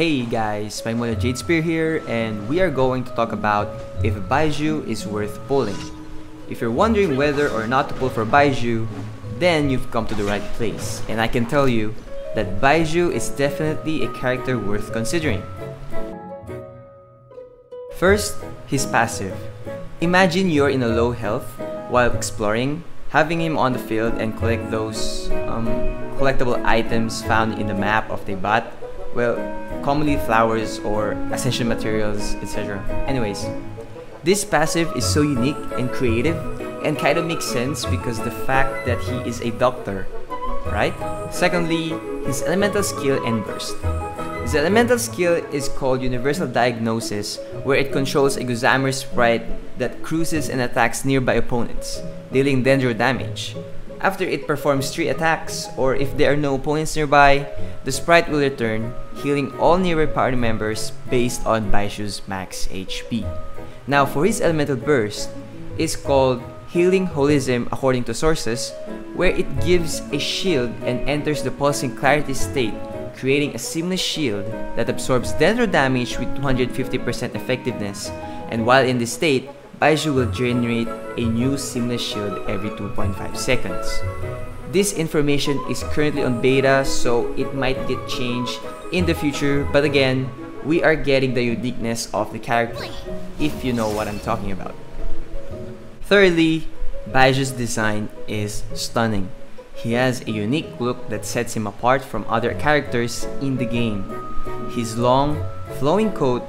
Hey guys, Paimonial Jade Spear here and we are going to talk about if Baizhu is worth pulling. If you're wondering whether or not to pull for Baizhu, then you've come to the right place and I can tell you that Baizhu is definitely a character worth considering. First, his passive. Imagine you're in a low health while exploring, having him on the field and collect those um, collectible items found in the map of the bat well, commonly flowers or ascension materials, etc. Anyways, this passive is so unique and creative and kind of makes sense because the fact that he is a doctor, right? Secondly, his elemental skill and burst. His elemental skill is called Universal Diagnosis, where it controls a Gossamer sprite that cruises and attacks nearby opponents, dealing Dendro damage. After it performs 3 attacks, or if there are no opponents nearby, the sprite will return, healing all nearby party members based on Baizhu's max HP. Now for his elemental burst, is called Healing Holism according to sources, where it gives a shield and enters the pulsing clarity state, creating a seamless shield that absorbs Dendro damage with 250% effectiveness, and while in this state, Baizhu will generate a new seamless shield every 2.5 seconds. This information is currently on beta so it might get changed in the future but again, we are getting the uniqueness of the character if you know what I'm talking about. Thirdly, Baizhu's design is stunning. He has a unique look that sets him apart from other characters in the game. His long, flowing coat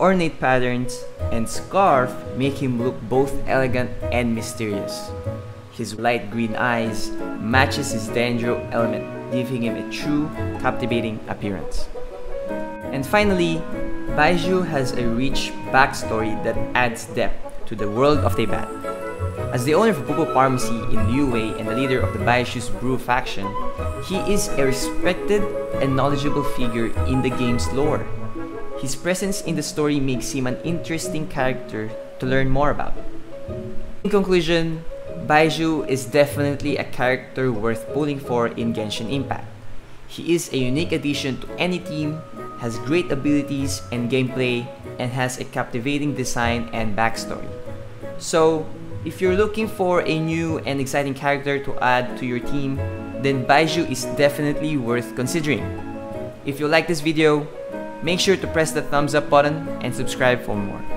ornate patterns, and scarf make him look both elegant and mysterious. His light green eyes matches his Dendro element, giving him a true, captivating appearance. And finally, Baizhu has a rich backstory that adds depth to the world of Teyvat. As the owner of Bubu Pharmacy in Liyue and the leader of the Baizhu's Brew faction, he is a respected and knowledgeable figure in the game's lore. His presence in the story makes him an interesting character to learn more about. In conclusion, Baizhu is definitely a character worth pulling for in Genshin Impact. He is a unique addition to any team, has great abilities and gameplay, and has a captivating design and backstory. So, if you're looking for a new and exciting character to add to your team, then Baizhu is definitely worth considering. If you like this video, Make sure to press the thumbs up button and subscribe for more.